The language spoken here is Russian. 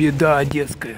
Беда одесская.